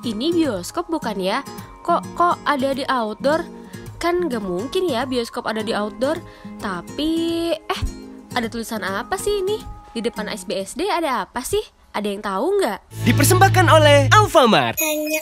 Ini bioskop bukan ya? Kok kok ada di outdoor? Kan gak mungkin ya bioskop ada di outdoor. Tapi eh ada tulisan apa sih ini? Di depan SBSD ada apa sih? Ada yang tahu nggak? Dipersembahkan oleh Alfamart. Hanya